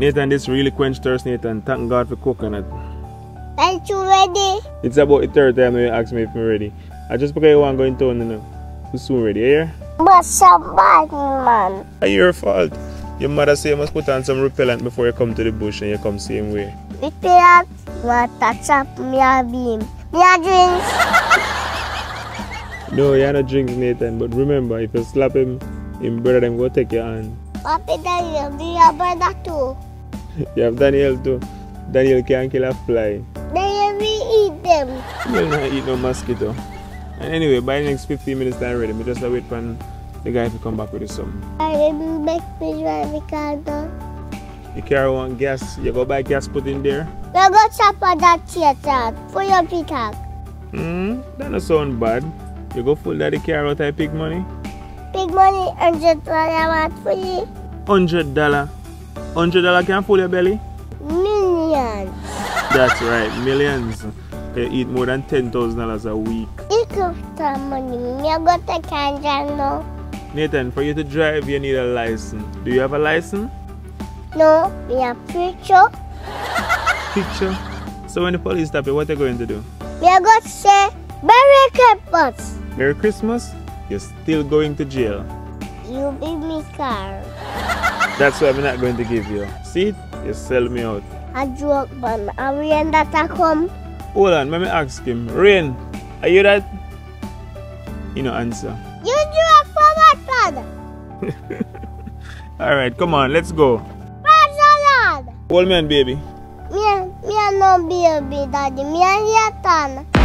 Nathan, this really quenched thirst, Nathan. Thank God for coconut. Aren't you ready? It's about the third time you ask me if I'm ready. I just because you want to go in town, you know. You soon ready, here? But some bad man. It's your fault. Your mother say you must put on some repellent before you come to the bush and you come same way. That, what touch up me a beam. Me a drinks. No, you're not drinks, Nathan. But remember, if you slap him, him brother them go take your hand. Papi Daniel, be a brother too. You have Daniel too. Daniel can kill a fly. Daniel we eat them. You'll not eat no mosquito. And anyway, by the next 15 minutes time ready, me just wait for the guy to come back with his something. I will make me drive the car. You carry one gas, you go buy gas put in there. We go chop on that theater for your peacock. Hmm, that don't sound bad. You go full that the car out of pig money. Big money, hundred dollar want for you. Hundred dollar. Hundred dollar can full your belly? Millions. That's right, millions. You eat more than ten thousand dollars a week. You could money. Me a go take Kanja now. Nathan, for you to drive you need a license. Do you have a license? No, me a picture. Picture. So when the police stop you, what you going to do? Me a to say, Merry Christmas. Merry Christmas? You're still going to jail. You be me car. That's why I'm not going to give you. See? You sell me out. A joke, man. A rain that a come. Hold on, let me ask him. Rain, are you that? You no answer. You joke for what, father? Alright, come on, let's go. Father. Hold me on, baby. Me, me a no baby, daddy. Me a Yatan.